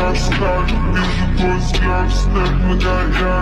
Slaps, slaps, music, boys, slaps, snack, my guy, guy.